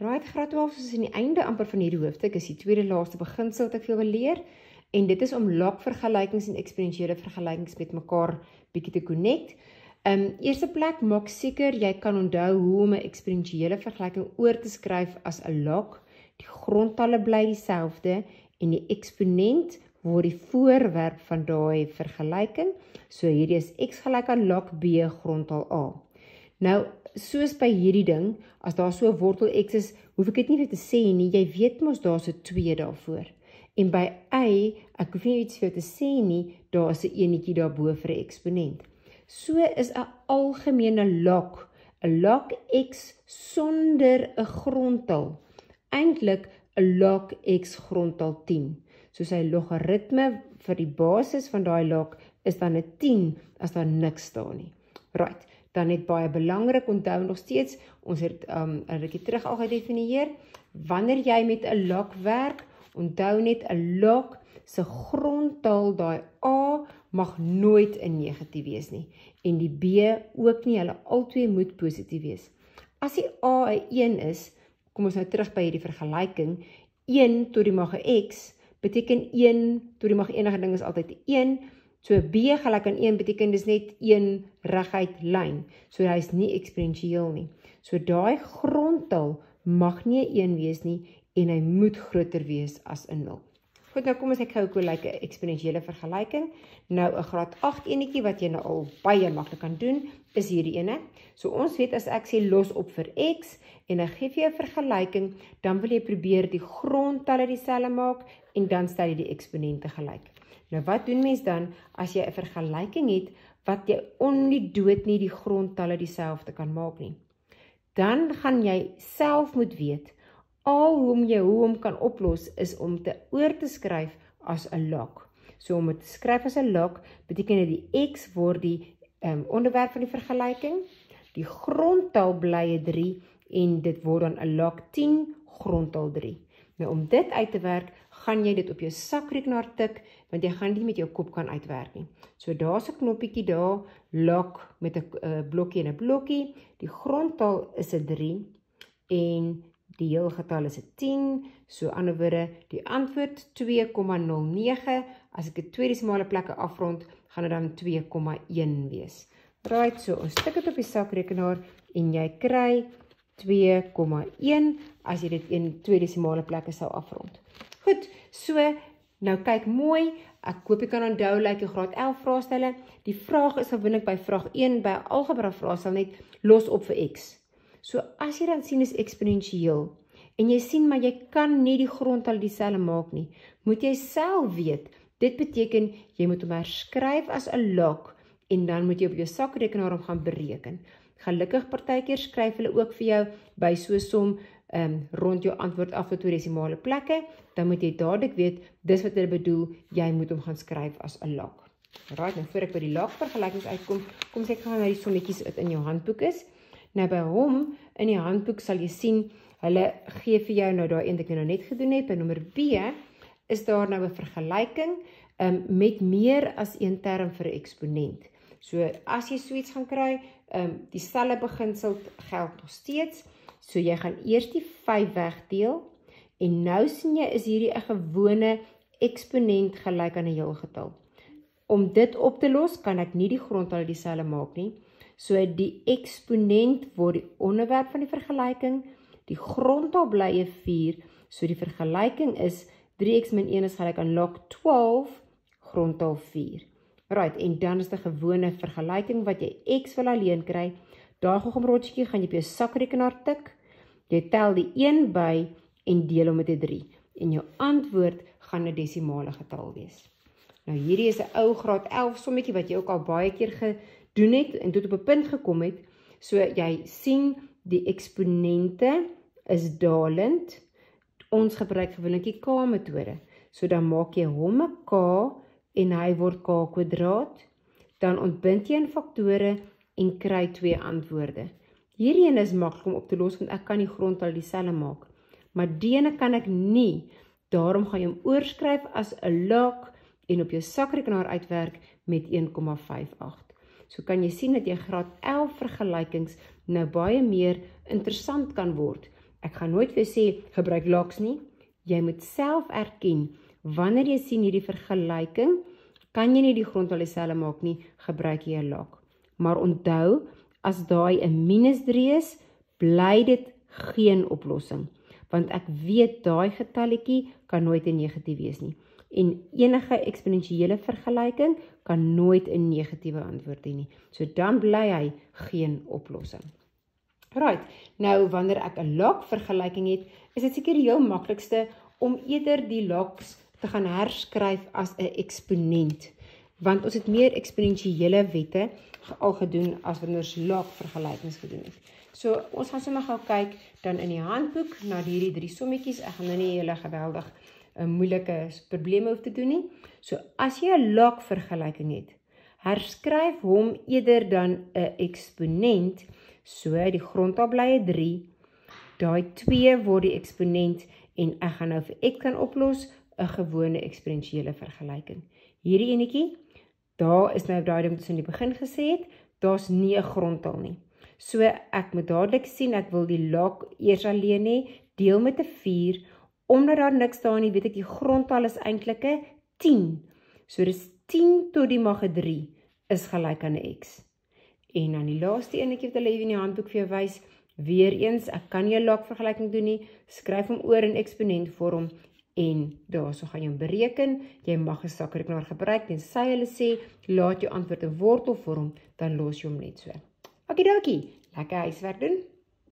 Right, graad 12 is in die einde amper van hierdie hoofstuk, is die tweede laaste beginsel wat ek vir julle wil leer en dit is om log-vergelykings en eksponensiële vergelykings met mekaar bietjie te connect. Um, eerste plek maak seker jy kan onthou hoe om 'n eksponensiële vergelyking oor te skryf as 'n log. Die grondtalle bly dieselfde en die eksponent word die voorwerp van daai vergelyking. So hierdie is x gelyk aan log b grondtal a. Nou, soos by hierdie ding, as daar so 'n wortel x is, hoef ek dit nie vir te sê nie. Jy weet mos daar's 'n 2 daarvoor. En by y, ek hoef nie iets vir te sê nie, daar's 'n enetjie daarbo vir 'n eksponent. So is 'n algemene log, 'n log x sonder 'n grondtal. Eintlik 'n log x grondtal 10. So sy logaritme vir die basis van daai log is dan 'n 10 as daar niks staan nie. Right dan net baie belangrik onthou nog steeds ons het um 'n rukkie terug al gedefinieer wanneer jy met 'n log werk onthou net 'n log se grondtal daai a mag nooit 'n negatief wees nie. En die b ook nie hulle albei moet positief wees. As die a 'n 1 is kom ons nou terug by hierdie vergelyking 1 tot die mag x beteken 1 tot die mag enige ding is altyd 1 So b gelyk aan 1 beteken dis net een reguit lyn. So hy's nie eksponensieel nie. So daai grondtal mag nie 1 wees nie en hy moet groter wees as 'n 0. Goed, nou kom ons kyk gou hoe lyk 'n eksponensiële vergelyking. Nou 'n graad 8 enetjie wat jy nou al baie maklik kan doen, is hierdie ene. So ons weet as ek sê los op vir x en ek gee vir jou 'n vergelyking, dan wil jy probeer die grondtalle dieselfde maak en dan stel jy die eksponente gelyk. Nou wat doen mens dan as jy 'n vergelyking het wat jy onnie dood nie die grondtalle dieselfde kan maak nie? Dan gaan jy self moet weet al hoe om jy hoe om kan oplos is om te oor te skryf as 'n log. So om te skryf as 'n log beteken dit die x word die um, onderwerp van die vergelyking. Die grondtal bly 'n 3 en dit word dan 'n log 10 grondtal 3. Nou om dit uit te werk, gaan jy dit op jou sakrekenaar tik want jy gaan dit met jou kop kan uitwerk nie. So daar's 'n knoppietjie daar, lock met 'n uh, blokkie en 'n blokkie. Die grondtal is 'n 3 en die heelgetal is 'n 10. So anderswoorde, die antwoord 2,09. As ek dit twee desimale plekke afrond, gaan dit dan 2,1 wees. Right, so ons tik dit op die sakrekenaar en jy kry 2,1 as jy dit in twee desimale plekke sou afrond. Goed, so nou kyk mooi. Ek hoop jy kan onthou lyk like die graad 11 vraestelle. Die vraag is gewoonlik by vraag 1 by algebra vraestel net los op vir x. So as jy dan sien is eksponensieel en jy sien maar jy kan nie die grondtal dieselfde maak nie, moet jy self weet. Dit beteken jy moet hom herskryf as 'n log en dan moet jy op jou sakrekenaar hom gaan bereken. Gelukkig partykeer skryf hulle ook vir jou by so 'n som ehm um, rond jou antwoord af tot desimale plekke, dan moet jy dadelik weet dis wat hulle bedoel, jy moet hom gaan skryf as 'n log. Right, nou voor ek by die log vergelykings uitkom, kom sê ek gaan na die sonnetjies wat in jou handboek is. Nou by hom in die handboek sal jy sien hulle gee vir jou nou daai een wat ek nou net gedoen het, by nommer B is daar nou 'n vergelyking um, met meer as een term vir 'n eksponent. So as jy suits gaan kry, ehm um, dieselfde beginsel geld nog steeds. So jy gaan eers die 5 wegdeel en nou sien jy is hierdie 'n gewone eksponent gelyk aan 'n heel getal. Om dit op te los, kan ek nie die grondtalle dieselfde maak nie. So die eksponent word die onderwerp van die vergelyking. Die grondtal bly 'n 4, so die vergelyking is 3x - 1 is gelyk aan log 12 grondtal 4. Right, en dan is 'n gewone vergelyking wat jy x wil alleen kry. Daar gou 'n rotjie gaan jy op jou sakrekenaar tik. Jy tel die 1 by en deel hom met 'n 3 en jou antwoord gaan 'n desimale getal wees. Nou hierdie is 'n ou graad 11 sommetjie wat jy ook al baie keer gedoen het en tot op 'n punt gekom het. So jy sien die eksponente is dalend. Ons gebruik gewoonlik die K-metode. So dan maak jy hom 'n K en hy word k kwadraat, dan ontbind jy in faktore en kry twee antwoorde. Hierdie een is maklik om op te los want ek kan die grondtal dieselfde maak. Maar die ene kan ek nie. Daarom gaan jy hom oorskryf as 'n log en op jou sakrekenaar uitwerk met 1,58. So kan jy sien dat jy graad 11 vergelykings nou baie meer interessant kan word Ek gaan nooit vir sê gebruik logs nie. Jy moet self erken wanneer jy sien hierdie vergelyking, kan jy nie die grondtal dieselfde maak nie, gebruik jy 'n log. Maar onthou, as daai 'n -3 is, bly dit geen oplossing, want ek weet daai getalletjie kan nooit 'n negatief wees nie. En enige eksponensiële vergelyking kan nooit 'n negatiewe antwoord hê nie. So dan bly hy geen oplossing. Right. Nou wanneer ek 'n log vergelyking het, is dit seker die heel maklikste om eerder die logs te gaan herskryf as 'n eksponent want ons het meer eksponensiële wette al gedoen as wanneer ons log vergelykings gedoen het. So ons gaan sommer gou kyk dan in die handboek na hierdie drie sommetjies. Ek gaan nou nie julle geweldig 'n eh, moeilike probleme hoef te doen nie. So as jy 'n log vergelyking het, herskryf hom eerder dan 'n eksponent. So die grondtal bly 'n 3. Daai 2 word die eksponent en ek gaan nou vir x kan oplos 'n gewone eksponensiële vergelyking. Hierdie enetjie, daar is nou daai ding wat ons in die begin gesê het, daar's nie 'n grondtal nie. So ek moet dadelik sien ek wil die log eers alleen hê, deel met 'n 4. Omdat daar niks staan nie, weet ek die grondtal is eintlik 'n 10. So dis 10 tot die mag 3 is gelyk aan 'n x. En dan die laaste enetjie wat hulle hier in die handboek vir jou wys, weer eens, ek kan 'n log vergelyking doen nie. Skryf hom oor in eksponentvorm en daarso gaan jy bereken. Jy mag 'n sakrekenaar gebruik en sy hulle sê laat jou antwoord in wortelvorm, dan los jy hom net so. Okidoki, lekker huiswerk doen.